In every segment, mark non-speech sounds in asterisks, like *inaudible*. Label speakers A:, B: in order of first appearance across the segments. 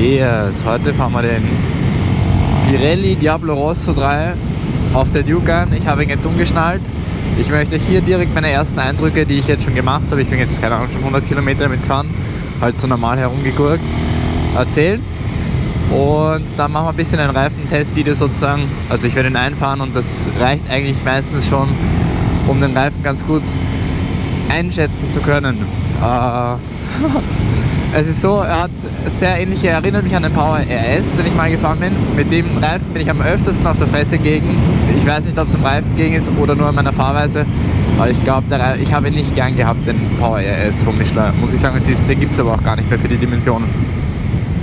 A: Yes, heute fahren wir den Pirelli Diablo Rosso 3 auf der Duke an. Ich habe ihn jetzt umgeschnallt. Ich möchte hier direkt meine ersten Eindrücke, die ich jetzt schon gemacht habe, ich bin jetzt keine Ahnung schon 100 Kilometer damit gefahren, halt so normal herumgegurkt, erzählen. Und dann machen wir ein bisschen ein Reifentestvideo sozusagen. Also ich werde ihn einfahren und das reicht eigentlich meistens schon, um den Reifen ganz gut einschätzen zu können. Äh, *laughs* es ist so, er hat sehr ähnliche, erinnert mich an den Power RS, den ich mal gefahren bin. Mit dem Reifen bin ich am öftesten auf der Fresse gegen. Ich weiß nicht, ob es am Reifen gegen ist oder nur an meiner Fahrweise. Aber ich glaube, ich habe ihn nicht gern gehabt, den Power RS von Michelin. Muss ich sagen, es ist, den gibt es aber auch gar nicht mehr für die Dimensionen.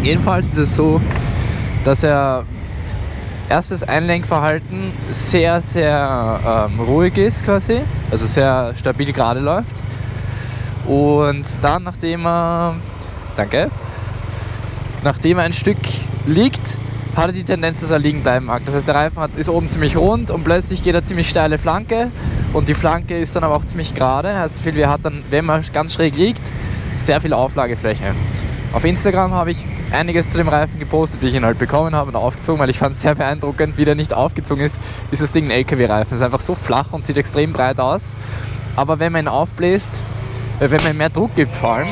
A: Jedenfalls ist es so, dass er erstes Einlenkverhalten sehr, sehr ähm, ruhig ist quasi, also sehr stabil gerade läuft. Und dann, nachdem er, danke, nachdem er ein Stück liegt, hat er die Tendenz, dass er liegen bleiben mag. Das heißt, der Reifen hat, ist oben ziemlich rund und plötzlich geht er ziemlich steile Flanke und die Flanke ist dann aber auch ziemlich gerade. Heißt, viel hat dann, wenn man ganz schräg liegt, sehr viel Auflagefläche. Auf Instagram habe ich einiges zu dem Reifen gepostet, wie ich ihn halt bekommen habe und aufgezogen, weil ich fand es sehr beeindruckend, wie der nicht aufgezogen ist, ist das Ding ein LKW-Reifen. Ist einfach so flach und sieht extrem breit aus. Aber wenn man ihn aufbläst, äh, wenn man mehr Druck gibt vor allem,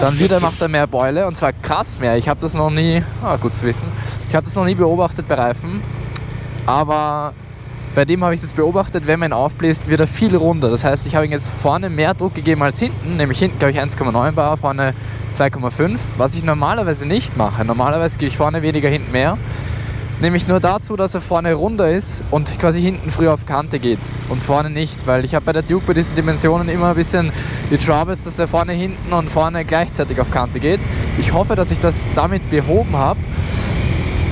A: dann wird er, macht er mehr Beule und zwar krass mehr. Ich habe das noch nie, ah, gut zu wissen, ich habe das noch nie beobachtet bei Reifen, aber bei dem habe ich jetzt beobachtet, wenn man ihn aufbläst, wird er viel runder. Das heißt, ich habe ihm jetzt vorne mehr Druck gegeben als hinten, nämlich hinten glaube ich 1,9 Bar, vorne 2,5, was ich normalerweise nicht mache. Normalerweise gebe ich vorne weniger, hinten mehr. Nämlich nur dazu, dass er vorne runder ist und quasi hinten früher auf Kante geht und vorne nicht, weil ich habe bei der Duke bei diesen Dimensionen immer ein bisschen die Troubles, dass er vorne, hinten und vorne gleichzeitig auf Kante geht. Ich hoffe, dass ich das damit behoben habe.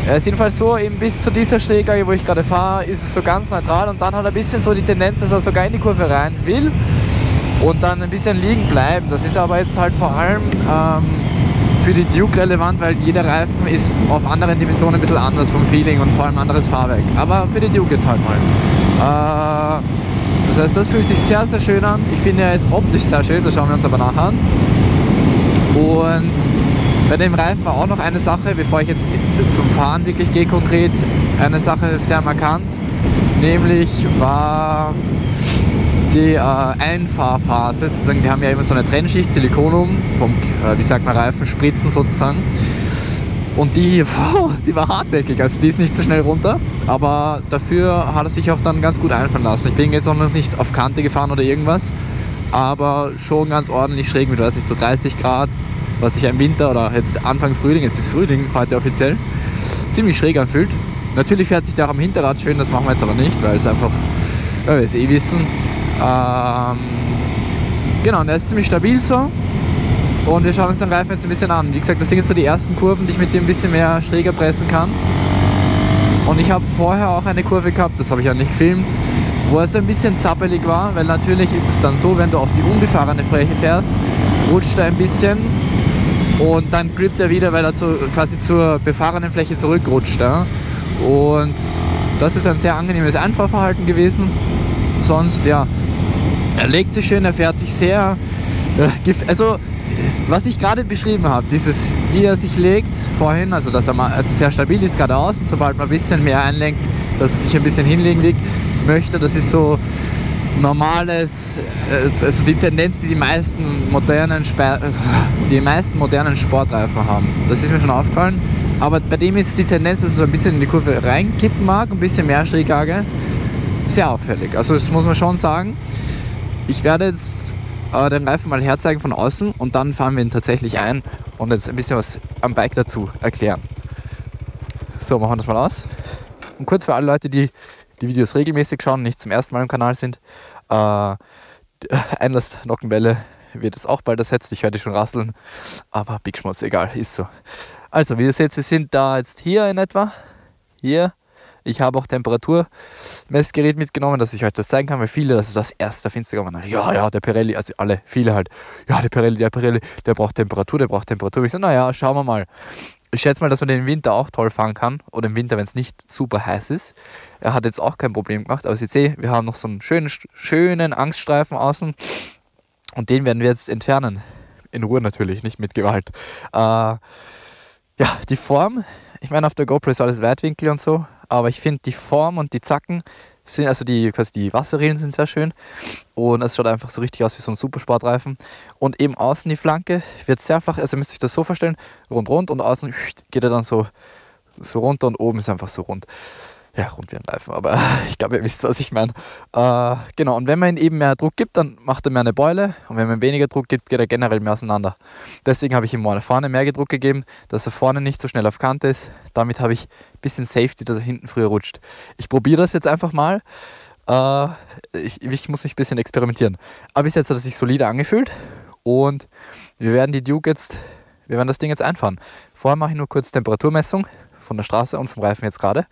A: Es ist jedenfalls so, eben bis zu dieser Schräglage, wo ich gerade fahre, ist es so ganz neutral und dann hat er ein bisschen so die Tendenz, dass er sogar in die Kurve rein will und dann ein bisschen liegen bleiben. Das ist aber jetzt halt vor allem ähm, für die Duke relevant, weil jeder Reifen ist auf anderen Dimensionen ein bisschen anders vom Feeling und vor allem anderes Fahrwerk. Aber für die Duke jetzt halt mal. Äh, das heißt, das fühlt sich sehr, sehr schön an. Ich finde, er ist optisch sehr schön, das schauen wir uns aber nachher an. Und bei dem Reifen war auch noch eine Sache, bevor ich jetzt zum Fahren wirklich gehe konkret, eine Sache sehr markant. Nämlich war die äh, Einfahrphase, sozusagen, die haben ja immer so eine Trennschicht, Silikonum, vom, äh, wie sagt man, Reifenspritzen sozusagen. Und die, *laughs* wow, die war hartnäckig, also die ist nicht so schnell runter, aber dafür hat er sich auch dann ganz gut einfallen lassen. Ich bin jetzt auch noch nicht auf Kante gefahren oder irgendwas, aber schon ganz ordentlich schräg mit, weiß nicht, so 30 Grad, was sich im Winter oder jetzt Anfang Frühling, jetzt ist Frühling heute offiziell, ziemlich schräg anfühlt. Natürlich fährt sich der auch am Hinterrad schön, das machen wir jetzt aber nicht, weil es einfach, ja, wir es eh wissen, ähm, genau, und der ist ziemlich stabil so. Und wir schauen uns den Reifen jetzt ein bisschen an. Wie gesagt, das sind jetzt so die ersten Kurven, die ich mit dem ein bisschen mehr schräger pressen kann. Und ich habe vorher auch eine Kurve gehabt, das habe ich ja nicht gefilmt, wo er so ein bisschen zappelig war, weil natürlich ist es dann so, wenn du auf die unbefahrene Fläche fährst, rutscht er ein bisschen und dann grippt er wieder, weil er zu, quasi zur befahrenen Fläche zurückrutscht. Ja? Und das ist ein sehr angenehmes Einfahrverhalten gewesen. Sonst, ja, legt sich schön, er fährt sich sehr. Äh, also, was ich gerade beschrieben habe, dieses, wie er sich legt vorhin, also dass er mal, also sehr stabil ist gerade außen, sobald man ein bisschen mehr einlenkt, dass sich ein bisschen hinlegen liegt, möchte, das ist so normales, äh, also die Tendenz, die die meisten modernen, die meisten modernen Sportreifen haben. Das ist mir schon aufgefallen. Aber bei dem ist die Tendenz, dass er so ein bisschen in die Kurve reinkippen mag, ein bisschen mehr Schräglage, sehr auffällig. Also das muss man schon sagen. Ich werde jetzt äh, den Reifen mal herzeigen von außen und dann fahren wir ihn tatsächlich ein und jetzt ein bisschen was am Bike dazu erklären. So, machen wir das mal aus. Und kurz für alle Leute, die die Videos regelmäßig schauen, nicht zum ersten Mal im Kanal sind, äh, Einlass Nockenwelle wird es auch bald ersetzt. Ich werde schon rasseln, aber Big Schmutz, egal, ist so. Also, wie ihr seht, wir sind da jetzt hier in etwa. Hier ich habe auch Temperaturmessgerät mitgenommen, dass ich euch das zeigen kann, weil viele, das ist das erste auf Instagram, waren, ja, ja, der Pirelli, also alle, viele halt, ja, der Pirelli, der Pirelli, der braucht Temperatur, der braucht Temperatur. Ich so, naja, schauen wir mal. Ich schätze mal, dass man den im Winter auch toll fahren kann. Oder im Winter, wenn es nicht super heiß ist. Er hat jetzt auch kein Problem gemacht. Aber Sie sehen, wir haben noch so einen schönen, schönen Angststreifen außen. Und den werden wir jetzt entfernen. In Ruhe natürlich, nicht mit Gewalt. Äh, Ja, die Form, ich meine, auf der GoPro ist alles Weitwinkel und so, aber ich finde die Form und die Zacken sind, also die, quasi die Wasserrillen sind sehr schön und es schaut einfach so richtig aus wie so ein Supersportreifen. Und eben außen die Flanke wird sehr flach, also müsst ihr euch das so vorstellen, rund rund und außen geht er dann so, so runter und oben ist einfach so rund. Ja, rund wie ein Reifen, aber *laughs* ich glaube, ihr wisst, was ich meine. Äh, genau, und wenn man eben mehr Druck gibt, dann macht er mehr eine Beule und wenn man weniger Druck gibt, geht er generell mehr auseinander. Deswegen habe ich ihm vorne mehr Druck gegeben, dass er vorne nicht so schnell auf Kante ist. Damit habe ich ein bisschen Safety, dass er hinten früher rutscht. Ich probiere das jetzt einfach mal. Äh, ich, ich, muss mich ein bisschen experimentieren. Aber bis jetzt hat er sich solide angefühlt und wir werden die Duke jetzt, wir werden das Ding jetzt einfahren. Vorher mache ich nur kurz Temperaturmessung von der Straße und vom Reifen jetzt gerade.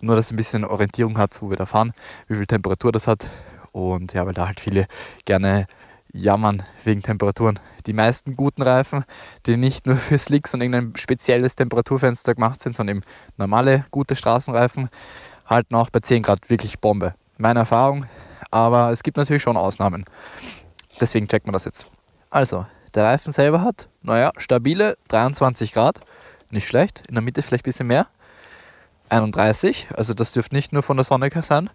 A: Nur, dass ihr ein bisschen Orientierung habt, wo wir da fahren, wie viel Temperatur das hat. Und ja, weil da halt viele gerne jammern wegen Temperaturen. Die meisten guten Reifen, die nicht nur für Slicks und irgendein spezielles Temperaturfenster gemacht sind, sondern eben normale, gute Straßenreifen, halten auch bei 10 Grad wirklich Bombe. Meine Erfahrung, aber es gibt natürlich schon Ausnahmen. Deswegen checkt man das jetzt. Also, der Reifen selber hat, naja, stabile 23 Grad. Nicht schlecht. In der Mitte vielleicht ein bisschen mehr. 31. Also das dürfte nicht nur von der Sonne sein,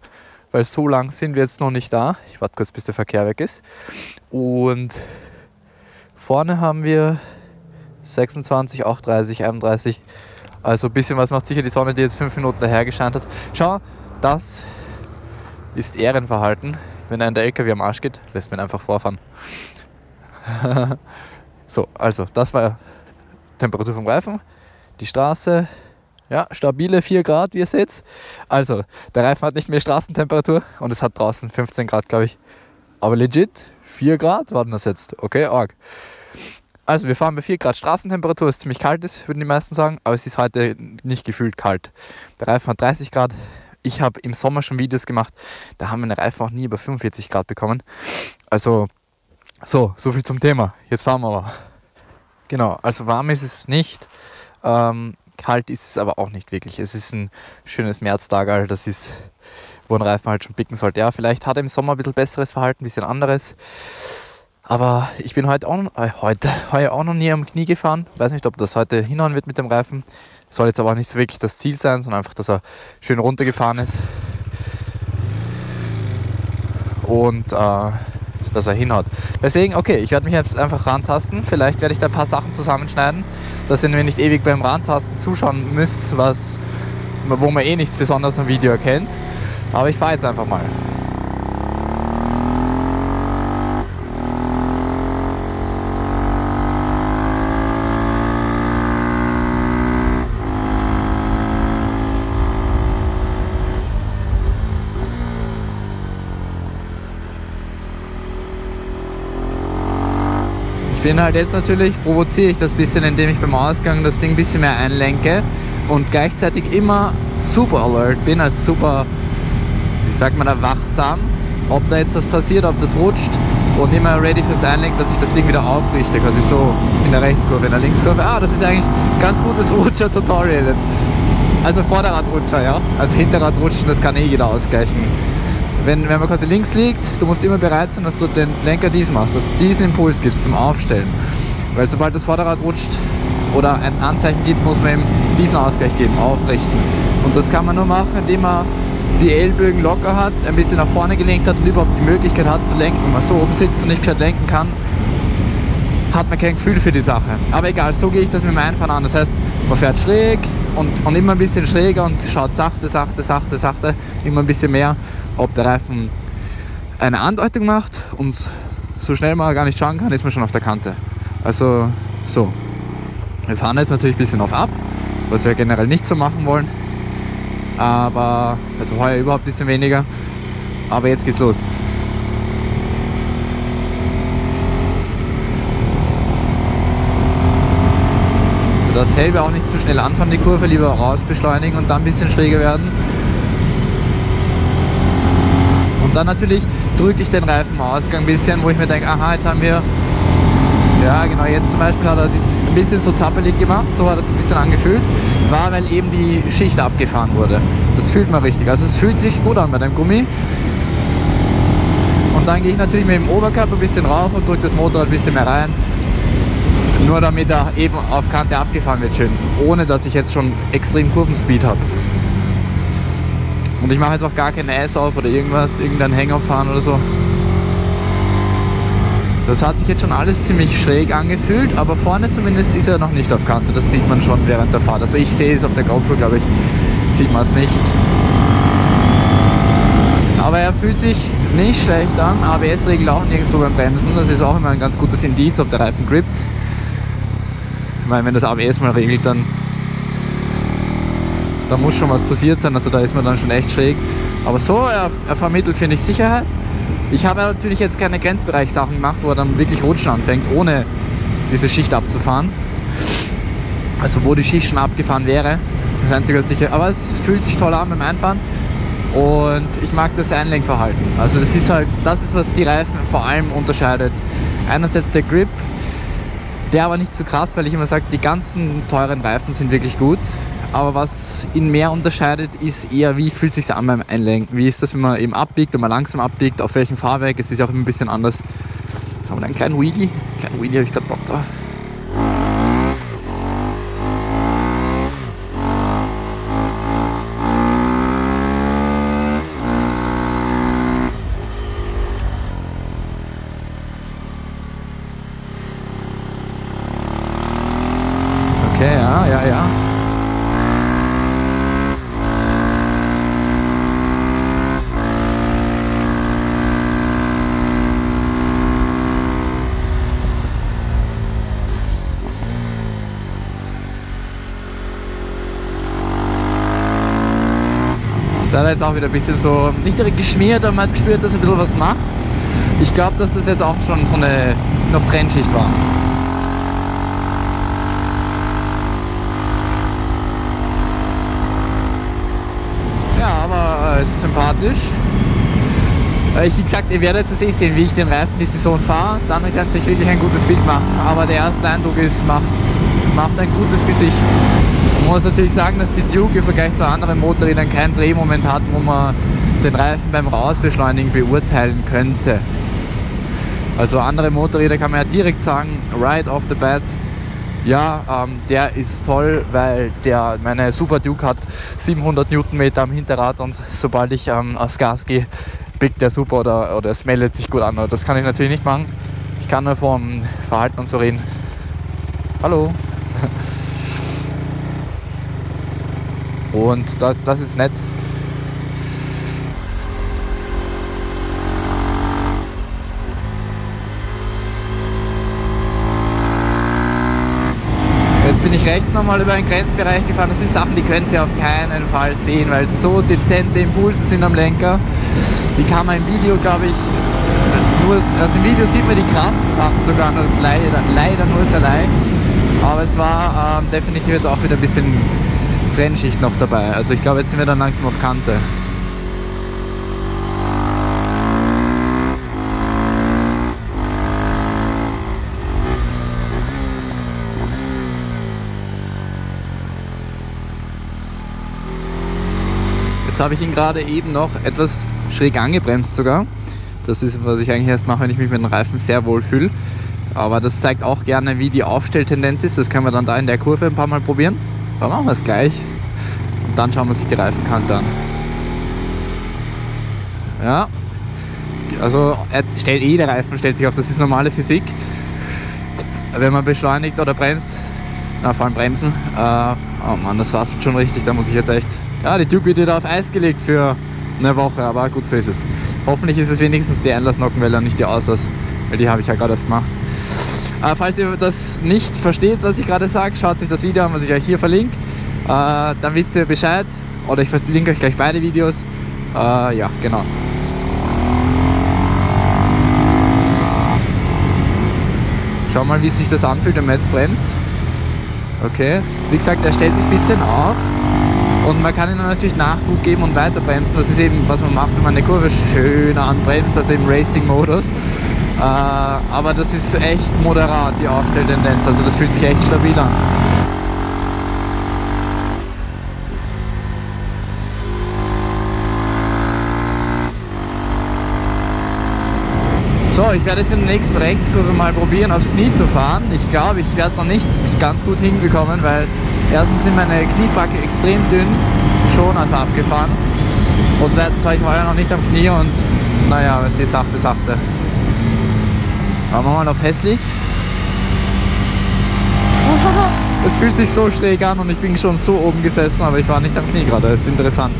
A: weil so lang sind wir jetzt noch nicht da. Ich warte kurz, bis der Verkehr weg ist. Und vorne haben wir 26, 38, 31. Also ein bisschen was macht sicher die Sonne, die jetzt fünf Minuten daher gescheint hat. Schau, das ist Ehrenverhalten. Wenn ein der LKW am Arsch geht, lässt man einfach vorfahren. *laughs* so, also das war Temperatur vom Reifen. Die Straße, ja, stabile 4 Grad, wie ihr seht. Also, der Reifen hat nicht mehr Straßentemperatur und es hat draußen 15 Grad, glaube ich. Aber legit, 4 Grad waren das jetzt. Okay, arg. Also, wir fahren bei 4 Grad Straßentemperatur, was ziemlich kalt ist, würden die meisten sagen, aber es ist heute nicht gefühlt kalt. Der Reifen hat 30 Grad. Ich habe im Sommer schon Videos gemacht, da haben wir den Reifen auch nie über 45 Grad bekommen. Also, so, so viel zum Thema. Jetzt fahren wir aber. Genau, also warm ist es nicht. Ähm, Kalt ist es aber auch nicht wirklich. Es ist ein schönes Märztag, das ist, wo ein Reifen halt schon picken sollte. Ja, vielleicht hat er im Sommer ein bisschen besseres Verhalten, ein bisschen anderes. Aber ich bin heute auch, äh, heute, *laughs* heuer auch noch nie am Knie gefahren. Weiß nicht, ob das heute hinhauen wird mit dem Reifen. Soll jetzt aber auch nicht so wirklich das Ziel sein, sondern einfach, dass er schön runtergefahren ist. Und äh, dass er hinhaut. Deswegen, okay, ich werde mich jetzt einfach rantasten. Vielleicht werde ich da ein paar Sachen zusammenschneiden, dass ihr nicht ewig beim Rantasten zuschauen müsst, was, wo man eh nichts Besonderes am Video erkennt. Aber ich fahre jetzt einfach mal. Bin halt jetzt natürlich, provoziere ich das bisschen, indem ich beim Ausgang das Ding ein bisschen mehr einlenke und gleichzeitig immer super alert bin, also super, wie sagt man da, wachsam, ob da jetzt was passiert, ob das rutscht und immer ready fürs Einlenken, dass ich das Ding wieder aufrichte, quasi so in der Rechtskurve, in der Linkskurve. Ah, das ist eigentlich ein ganz gutes *laughs* Rutscher-Tutorial jetzt. Also Vorderradrutscher, ja. Also Hinterradrutschen, das kann eh jeder ausgleichen wenn, wenn man quasi links liegt, du musst immer bereit sein, dass du den Lenker dies machst, dass du diesen Impuls gibst zum Aufstellen. Weil sobald das Vorderrad rutscht oder ein Anzeichen gibt, muss man eben diesen Ausgleich geben, aufrichten. Und das kann man nur machen, indem man die Ellbögen locker hat, ein bisschen nach vorne gelenkt hat und überhaupt die Möglichkeit hat zu lenken. Wenn man so oben sitzt und nicht gescheit lenken kann, hat man kein Gefühl für die Sache. Aber egal, so gehe ich das mit dem Einfahren an. Das heißt, man fährt schräg und, und immer ein bisschen schräger und schaut sachte, sachte, sachte, sachte, immer ein bisschen mehr ob der Reifen eine Andeutung macht und so schnell man gar nicht schauen kann, ist man schon auf der Kante. Also so. Wir fahren jetzt natürlich ein bisschen auf ab, was wir generell nicht so machen wollen. Aber, also heuer überhaupt ein bisschen weniger. Aber jetzt geht's los. Dasselbe auch nicht zu schnell anfahren, die Kurve lieber raus beschleunigen und dann ein bisschen schräger werden. Und dann natürlich drücke ich den Reifenausgang ein bisschen, wo ich mir denke, aha, jetzt haben wir, ja genau, jetzt zum Beispiel hat er das ein bisschen so zappelig gemacht, so hat es ein bisschen angefühlt, war, weil eben die Schicht abgefahren wurde. Das fühlt man richtig. Also es fühlt sich gut an bei dem Gummi. Und dann gehe ich natürlich mit dem Oberkörper ein bisschen rauf und drücke das Motorrad ein bisschen mehr rein. Nur damit er eben auf Kante abgefahren wird schön, ohne dass ich jetzt schon extrem Kurvenspeed habe. Und ich mache jetzt auch gar kein Eis auf oder irgendwas, irgendein Hänger fahren oder so. Das hat sich jetzt schon alles ziemlich schräg angefühlt, aber vorne zumindest ist er noch nicht auf Kante. Das sieht man schon während der Fahrt. Also ich sehe es auf der GoPro, glaube ich, sieht man es nicht. Aber er fühlt sich nicht schlecht an. ABS regelt auch nirgendwo beim Bremsen. Das ist auch immer ein ganz gutes Indiz, ob der Reifen grippt. Weil wenn das ABS mal regelt, dann da muss schon was passiert sein. Also da ist man dann schon echt schräg. Aber so, er, er vermittelt, finde ich, Sicherheit. Ich habe natürlich jetzt keine Grenzbereichsachen gemacht, wo er dann wirklich rutschen anfängt, ohne diese Schicht abzufahren. Also wo die Schicht schon abgefahren wäre. Das Einzige, was sicher. Aber es fühlt sich toll an beim Einfahren. Und ich mag das Einlenkverhalten. Also das ist halt, das ist, was die Reifen vor allem unterscheidet. Einerseits der Grip, der aber nicht so krass, weil ich immer sage, die ganzen teuren Reifen sind wirklich gut. Aber was ihn mehr unterscheidet, ist eher, wie fühlt es sich an beim Einlenken. Wie ist das, wenn man eben abbiegt, wenn man langsam abbiegt, auf welchem Fahrwerk. Es ist auch immer ein bisschen anders. Jetzt haben wir einen kleinen Wheelie. Kleinen Wheelie habe ich gerade Bock drauf. Okay, ja, ja, ja. Da hat er jetzt auch wieder ein bisschen so, nicht direkt geschmiert, aber man hat gespürt, dass ein bisschen was macht. Ich glaube, dass das jetzt auch schon so eine noch Trennschicht war. Ja, aber äh, es ist sympathisch. Äh, ich, wie gesagt, ihr werdet es eh sehen, wie ich den Reifen die Saison fahre. Dann könnt ihr euch wirklich ein gutes Bild machen. Aber der erste Eindruck ist, macht, macht ein gutes Gesicht. Man muss natürlich sagen, dass die Duke im Vergleich zu anderen Motorrädern keinen Drehmoment hat, wo man den Reifen beim Rausbeschleunigen beurteilen könnte. Also andere Motorräder kann man ja direkt sagen, right off the bat, ja, ähm, der ist toll, weil der, meine Super Duke hat 700 Newtonmeter am Hinterrad und sobald ich ähm, aufs Gas gehe, biegt der super oder, oder es meldet sich gut an. Das kann ich natürlich nicht machen. Ich kann nur vom Verhalten und so reden. Hallo. *laughs* Und das, das ist nett. Jetzt bin ich rechts nochmal über einen Grenzbereich gefahren. Das sind Sachen, die könnt ihr auf keinen Fall sehen, weil so dezente Impulse sind am Lenker. Die kann man im Video, glaube ich, nur, also im Video sieht man die krassen Sachen sogar, ist leider, leider nur sehr leicht. Aber es war ähm, definitiv jetzt auch wieder ein bisschen Trennschicht noch dabei. Also ich glaube, jetzt sind wir dann langsam auf Kante. Jetzt habe ich ihn gerade eben noch etwas schräg angebremst sogar. Das ist, was ich eigentlich erst mache, wenn ich mich mit dem Reifen sehr wohl fühle. Aber das zeigt auch gerne, wie die Aufstelltendenz ist. Das können wir dann da in der Kurve ein paar Mal probieren. Dann machen wir es gleich. Und dann schauen wir sich die Reifenkante an. Ja. Also stellt eh der Reifen stellt sich auf. Das ist normale Physik. Wenn man beschleunigt oder bremst, na vor allem bremsen. Äh, oh Mann, das war schon richtig. Da muss ich jetzt echt. Ja, die Duke wird wieder auf Eis gelegt für eine Woche, aber gut so ist es. Hoffentlich ist es wenigstens die Einlassnockenwelle und nicht die Auslass, weil die habe ich ja gerade erst gemacht. Äh, falls ihr das nicht versteht, was ich gerade sage, schaut sich das Video an, was ich euch hier verlinke. Äh, dann wisst ihr Bescheid. Oder ich verlinke euch gleich beide Videos. Äh, ja, genau. Schau mal, wie sich das anfühlt, wenn man jetzt bremst. Okay. Wie gesagt, er stellt sich ein bisschen auf. Und man kann ihn dann natürlich Nachdruck geben und weiter bremsen. Das ist eben, was man macht, wenn man eine Kurve schöner anbremst, also im Racing-Modus. Äh, aber das ist echt moderat, die Aufstelltendenz. Also das fühlt sich echt stabil an. So, ich werde jetzt in der nächsten Rechtskurve mal probieren, aufs Knie zu fahren. Ich glaube, ich werde es noch nicht ganz gut hinbekommen, weil erstens sind meine Kniebacke extrem dünn, schon also abgefahren. Und zweitens war ich heuer noch nicht am Knie und naja, was die sachte, sachte. Machen wir mal auf hässlich. *laughs* Es fühlt sich so schräg an und ich bin schon so oben gesessen, aber ich war nicht am Knie gerade. Das ist interessant.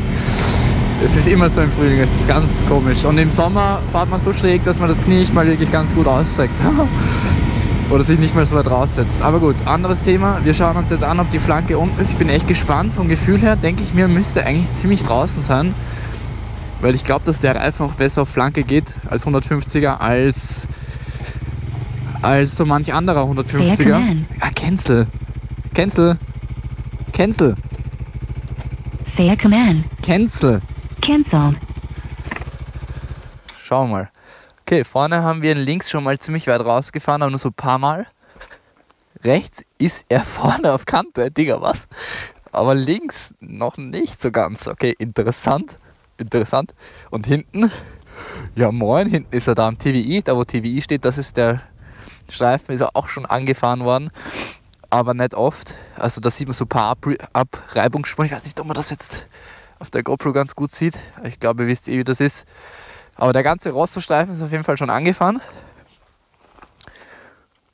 A: Es ist immer so im Frühling, es ist ganz komisch. Und im Sommer fährt man so schräg, dass man das Knie nicht mal wirklich ganz gut ausstreckt. *laughs* Oder sich nicht mal so weit raussetzt. Aber gut, anderes Thema. Wir schauen uns jetzt an, ob die Flanke unten ist. Ich bin echt gespannt. Vom Gefühl her denke ich mir, müsste eigentlich ziemlich draußen sein. Weil ich glaube, dass der Reifen auch besser auf Flanke geht als 150er, als, als so manch anderer 150er. Ah, cancel. Cancel. Cancel.
B: Fair command.
A: Cancel.
B: Cancel.
A: Schauen wir mal. Okay, vorne haben wir ihn links schon mal ziemlich weit rausgefahren, aber nur so ein paar Mal. Rechts ist er *laughs* vorne auf Kante, Digga, was? Aber links noch nicht so ganz. Okay, interessant. Interessant. Und hinten, ja moin, hinten ist er da am TWI. Da wo TWI steht, das ist der Streifen, ist auch schon angefahren worden aber nicht oft. Also da sieht man so ein paar Abreibungsspuren. Ich weiß nicht, ob man das jetzt auf der GoPro ganz gut sieht. Ich glaube, ihr wisst eh, wie das ist. Aber der ganze Rosso-Streifen ist auf jeden Fall schon angefahren.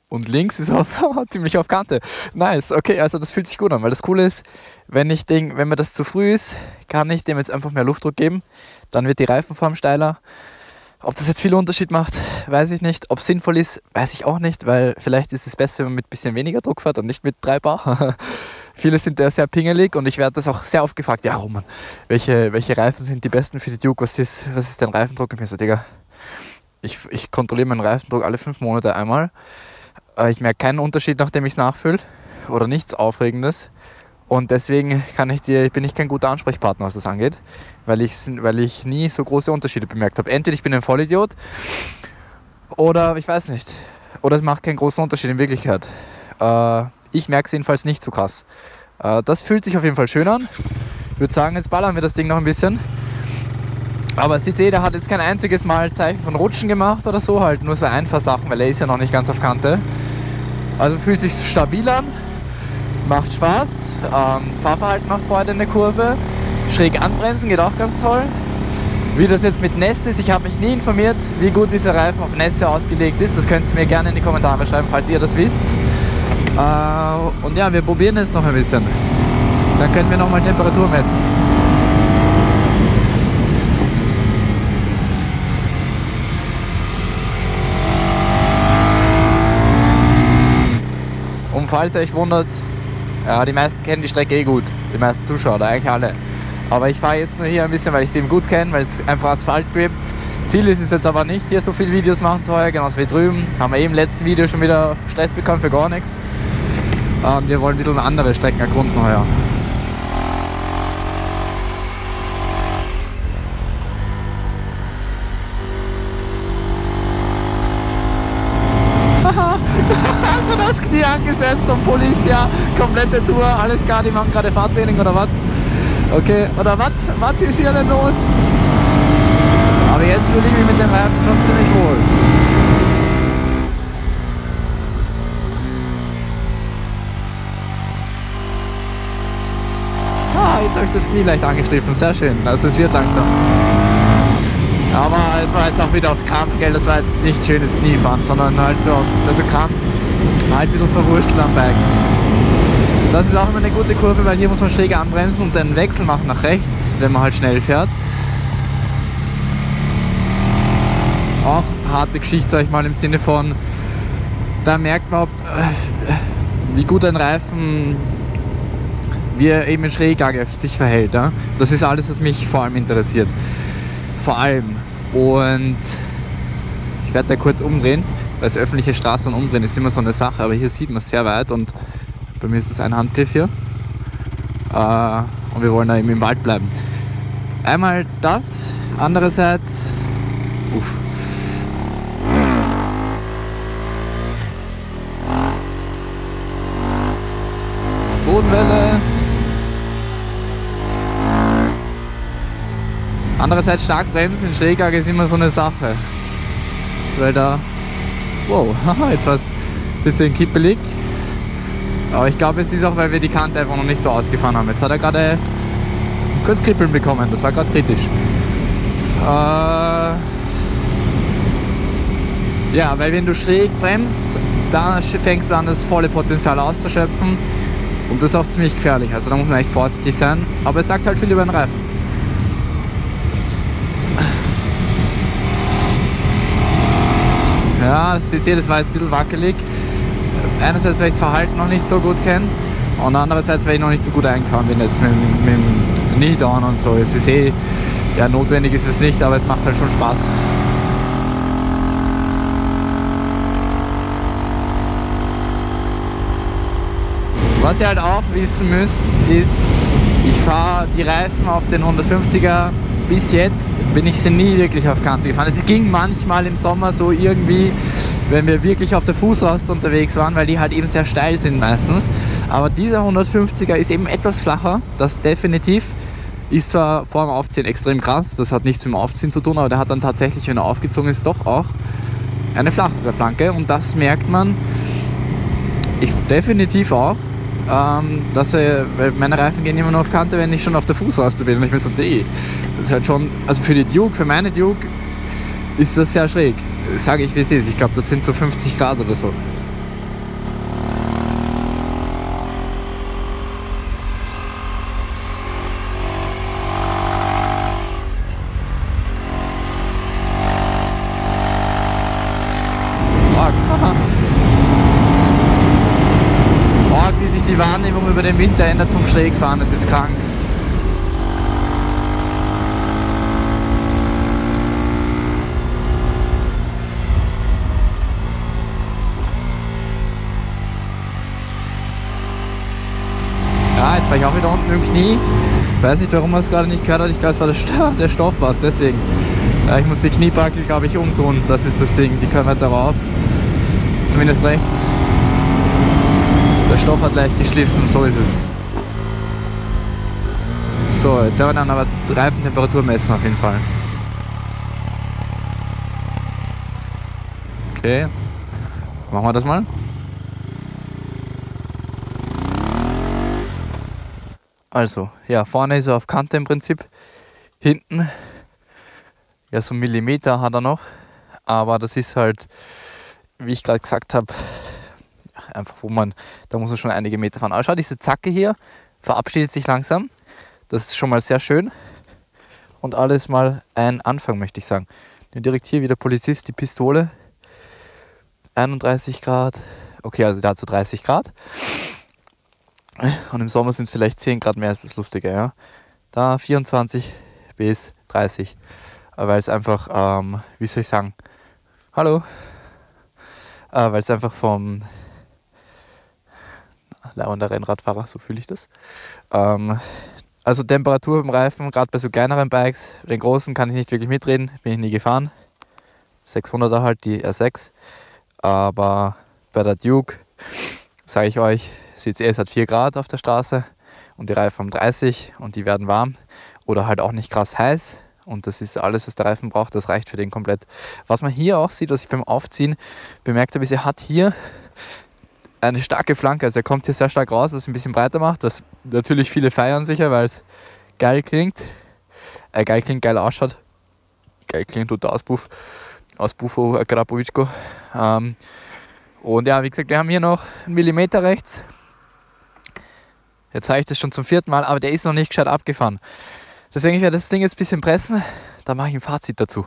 A: Und links ist auf, *laughs* ziemlich auf Kante. Nice, okay, also das fühlt sich gut an, weil das Coole ist, wenn ich den, wenn mir das zu früh ist, kann ich dem jetzt einfach mehr Luftdruck geben. Dann wird die Reifenform steiler ob das jetzt viel Unterschied macht, weiß ich nicht. Ob es sinnvoll ist, weiß ich auch nicht, weil vielleicht ist es besser, wenn man mit ein bisschen weniger Druck fährt und nicht mit 3 Bar. *laughs* Viele sind da sehr pingelig und ich werde das auch sehr oft gefragt, ja Roman, welche, welche Reifen sind die besten für die Duke? Was ist, was ist dein Reifendruck? Und ich so, Digga, ich, ich kontrolliere meinen Reifendruck alle fünf Monate einmal. Äh, ich merke keinen Unterschied, nachdem ich es nachfülle oder nichts Aufregendes. Und deswegen kann ich dir, bin ich kein guter Ansprechpartner, was das angeht weil ich, weil ich nie so große Unterschiede bemerkt habe. Entweder ich bin ein Vollidiot oder ich weiß nicht. Oder es macht keinen großen Unterschied in Wirklichkeit. Äh, ich merke es jedenfalls nicht so krass. Äh, das fühlt sich auf jeden Fall schön an. Ich würde sagen, jetzt ballern wir das Ding noch ein bisschen. Aber seht ihr, der hat jetzt kein einziges Mal Zeichen von Rutschen gemacht oder so, halt nur so Einfahrsachen, weil er ist ja noch nicht ganz auf Kante. Also fühlt sich stabil an, macht Spaß, ähm, Fahrverhalten macht Freude in der Kurve. Schräg anbremsen geht auch ganz toll. Wie das jetzt mit Nässe ist, ich habe mich nie informiert, wie gut dieser Reifen auf Nässe ausgelegt ist. Das könnt ihr mir gerne in die Kommentare schreiben, falls ihr das wisst. Äh, und ja, wir probieren jetzt noch ein bisschen. Dann können wir nochmal Temperatur messen. Und falls ihr euch wundert, ja, die meisten kennen die Strecke eh gut. Die meisten Zuschauer, eigentlich alle. Aber ich fahre jetzt nur hier ein bisschen, weil ich es eben gut kenne, weil es einfach Asphalt gibt. Ziel ist es jetzt aber nicht, hier so viele Videos machen zu heuer, genauso wie drüben. Haben wir eben im letzten Video schon wieder Stress bekommen für gar nichts. Und wir wollen ein bisschen andere Strecken erkunden heuer. *laughs* das Knie angesetzt und Policia, komplette Tour, alles klar, die machen gerade Fahrtraining oder was? Okay, oder was ist hier denn los? Aber jetzt fühle ich mich mit dem Reifen schon ziemlich wohl. Ah, jetzt habe ich das Knie leicht angestriffen, sehr schön. Also es wird langsam. Aber es war jetzt auch wieder auf Krampf, gell? Das war jetzt nicht schönes Kniefahren, sondern halt so, also Krampf, halt ein bisschen verwurschtelt am Bike. Das ist auch immer eine gute Kurve, weil hier muss man schräg anbremsen und einen Wechsel machen nach rechts, wenn man halt schnell fährt. Auch harte Geschichte, sag ich mal, im Sinne von, da merkt man, ob, äh, wie gut ein Reifen, wie er eben in Schräglage sich verhält. Ja? Das ist alles, was mich vor allem interessiert. Vor allem. Und ich werde da kurz umdrehen, weil es öffentliche Straßen umdrehen ist immer so eine Sache, aber hier sieht man es sehr weit und bei mir ist das ein Handgriff hier. Äh, und wir wollen da eben im Wald bleiben. Einmal das, andererseits. Uff. Bodenwelle. Andererseits stark bremsen in Schräglage ist immer so eine Sache. weil da. Wow, *laughs* jetzt war es ein bisschen kippelig. Aber ich glaube, es ist auch, weil wir die Kante einfach noch nicht so ausgefahren haben. Jetzt hat er gerade kurz Kribbeln bekommen, das war gerade kritisch. Äh, ja, weil wenn du schräg bremst, dann fängst du an, das volle Potenzial auszuschöpfen. Und das ist auch ziemlich gefährlich. Also da muss man echt vorsichtig sein. Aber es sagt halt viel über den Reifen. Ja, das seht das war jetzt ein bisschen wackelig. Einerseits, weil ich das Verhalten noch nicht so gut kenne und andererseits, weil ich noch nicht so gut eingefahren bin jetzt mit, mit dem Knee-Down und so. Es ist eh, ja, notwendig ist es nicht, aber es macht halt schon Spaß. Was ihr halt auch wissen müsst, ist, ich fahre die Reifen auf den 150er bis jetzt bin ich sie nie wirklich auf Kante gefahren. Es ging manchmal im Sommer so irgendwie, wenn wir wirklich auf der Fußrast unterwegs waren, weil die halt eben sehr steil sind meistens. Aber dieser 150er ist eben etwas flacher, das definitiv. Ist zwar vor dem Aufziehen extrem krass, das hat nichts mit dem Aufziehen zu tun, aber der hat dann tatsächlich, wenn er aufgezogen ist, doch auch eine flachere Flanke und das merkt man ich definitiv auch ähm, dass er, weil meine Reifen gehen immer nur auf Kante, wenn ich schon auf der Fußraste bin. Und ich mir so, nee, das ist halt schon, also für die Duke, für meine Duke ist das sehr schräg. Sage ich, wie es ist. Ich glaube, das sind so 50 Grad oder so. Wahrnehmung über den Winter ändert vom Schrägfahren. Das ist krank. Ja, jetzt war ich auch wieder unten im Knie. Weiß nicht, warum man es gerade nicht gehört hat. Ich glaube, es war der, Sto *laughs* der Stoff was, deswegen. Ja, ich muss die Kniebackel, glaube ich, umtun. Das ist das Ding. Die können halt darauf. Zumindest rechts. Der Stoff hat leicht geschliffen, so ist es. So, jetzt werden wir dann aber Reifentemperatur messen auf jeden Fall. Okay, machen wir das mal. Also, ja, vorne ist er auf Kante im Prinzip. Hinten, ja, so einen Millimeter hat er noch. Aber das ist halt, wie ich gerade gesagt habe, einfach wo man, da muss man schon einige Meter fahren. Aber schau, diese Zacke hier verabschiedet sich langsam. Das ist schon mal sehr schön. Und alles mal ein Anfang, möchte ich sagen. Direkt hier wie der Polizist die Pistole. 31 Grad. Okay, also so 30 Grad. Und im Sommer sind es vielleicht 10 Grad mehr, ist das Lustige, ja. Da 24 bis 30. Weil es einfach, ähm, wie soll ich sagen, hallo, äh, weil es einfach vom lauernder Rennradfahrer, so fühle ich das. Ähm, also Temperatur beim Reifen, gerade bei so kleineren Bikes, den großen kann ich nicht wirklich mitreden, bin ich nie gefahren. 600er halt, die R6. Aber bei der Duke, sage ich euch, es hat 4 Grad auf der Straße und die Reifen haben 30 und die werden warm oder halt auch nicht krass heiß. Und das ist alles, was der Reifen braucht, das reicht für den komplett. Was man hier auch sieht, was ich beim Aufziehen bemerkt habe, ist, er hat hier eine starke Flanke. Also er kommt hier sehr stark raus, was ein bisschen breiter macht. Das natürlich viele feiern sicher, weil es geil klingt. Äh, geil klingt, geil ausschaut. Geil klingt tut aus Buff, aus Buffo Grabowitschko. Ähm, und ja, wie gesagt, wir haben hier noch einen Millimeter rechts. Jetzt zeige ich das schon zum vierten Mal, aber der ist noch nicht gescheit abgefahren. Deswegen ich werde das Ding jetzt ein bisschen pressen. Da mache ich ein Fazit dazu.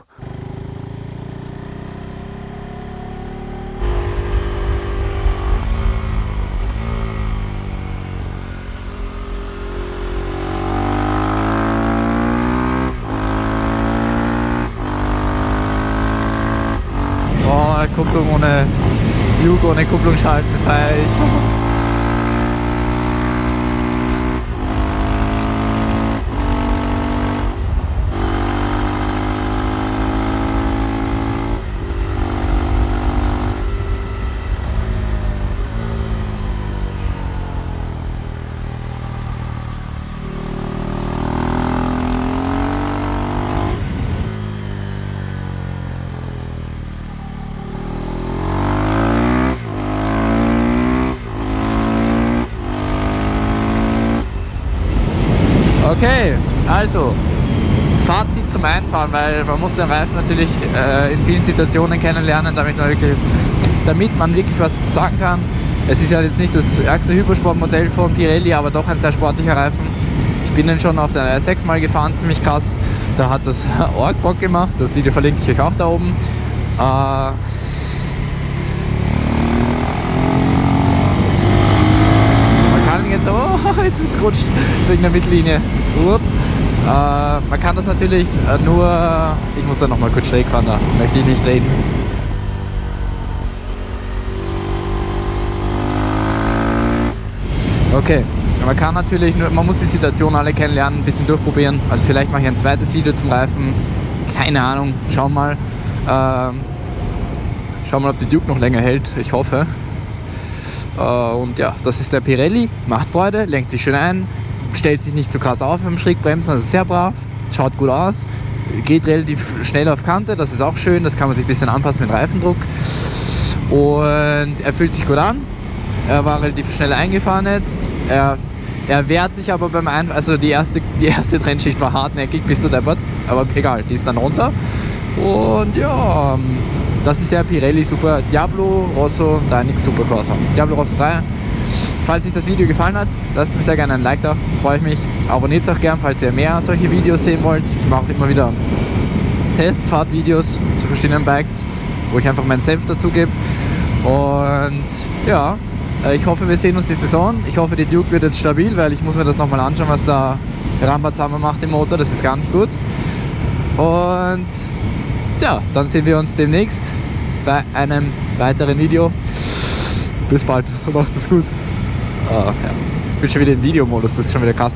A: Kupplung ohne Duke ohne Kupplung schalten, feiere ich. Einfahren, weil man muss den Reifen natürlich äh, in vielen Situationen kennenlernen, damit man wirklich, damit man wirklich was sagen kann. Es ist ja jetzt nicht das ärgste Hypersportmodell von Pirelli, aber doch ein sehr sportlicher Reifen. Ich bin den schon auf der R6 mal gefahren, ziemlich krass. Da hat das *laughs* Org Bock gemacht. Das Video verlinke ich euch auch da oben. Äh, man kann jetzt, oh, *laughs* jetzt ist es gerutscht wegen der Mittellinie. Upp. Äh, man kann das natürlich äh, nur, ich muss da nochmal kurz schräg fahren, da möchte ich nicht reden. Okay, man kann natürlich nur, man muss die Situation alle kennenlernen, ein bisschen durchprobieren. Also vielleicht mache ich ein zweites Video zum Reifen. Keine Ahnung, schauen mal. Ähm, schauen mal, ob die Duke noch länger hält. Ich hoffe. Äh, und ja, das ist der Pirelli. Macht Freude, lenkt sich schön ein, stellt sich nicht zu so krass auf beim Schrägbremsen, also sehr brav, schaut gut aus, geht relativ schnell auf Kante, das ist auch schön, das kann man sich ein bisschen anpassen mit Reifendruck. Und er fühlt sich gut an, er war relativ schnell eingefahren jetzt. Er, er wehrt sich aber beim Einfahren, also die erste, die erste Trennschicht war hartnäckig bis zu Deppert, aber egal, die ist dann runter. Und ja, das ist der Pirelli Super Diablo Rosso 3 Supercrosser. Diablo Rosso 3. Falls euch das Video gefallen hat, lasst mir sehr gerne ein Like da, freue ich mich. Abonniert es auch gern, falls ihr mehr solche Videos sehen wollt. Ich mache immer wieder Testfahrtvideos zu verschiedenen Bikes, wo ich einfach meinen Senf dazu gebe. Und ja, äh, ich hoffe, wir sehen uns die Saison. Ich hoffe, die Duke wird jetzt stabil, weil ich muss mir das nochmal anschauen, was da Rambazamba macht im Motor. Das ist gar nicht gut. Und ja, dann sehen wir uns demnächst bei einem weiteren Video. Bis bald, *laughs* macht es gut. Ah, ja. Ich bin schon wieder im Videomodus, das ist schon wieder krass.